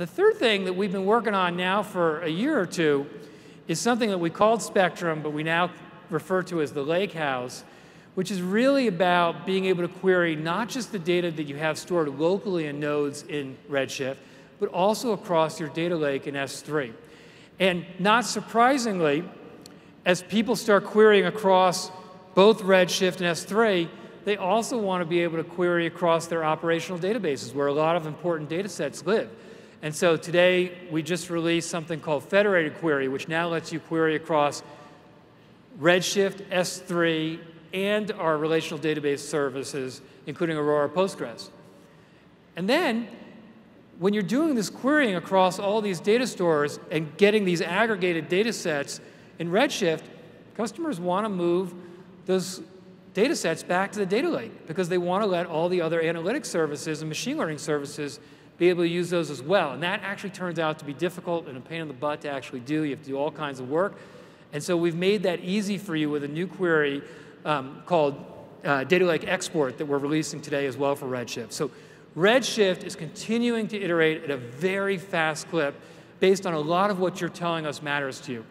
The third thing that we've been working on now for a year or two is something that we called Spectrum, but we now refer to as the Lakehouse, which is really about being able to query not just the data that you have stored locally in nodes in Redshift, but also across your data lake in S3. And not surprisingly, as people start querying across both Redshift and S3, they also want to be able to query across their operational databases where a lot of important data sets live. And so today we just released something called Federated Query, which now lets you query across Redshift, S3, and our relational database services, including Aurora Postgres. And then when you're doing this querying across all these data stores and getting these aggregated data sets in Redshift, customers want to move those data sets back to the data lake because they want to let all the other analytics services and machine learning services be able to use those as well. And that actually turns out to be difficult and a pain in the butt to actually do. You have to do all kinds of work. And so we've made that easy for you with a new query um, called uh, Data Lake Export that we're releasing today as well for Redshift. So Redshift is continuing to iterate at a very fast clip based on a lot of what you're telling us matters to you.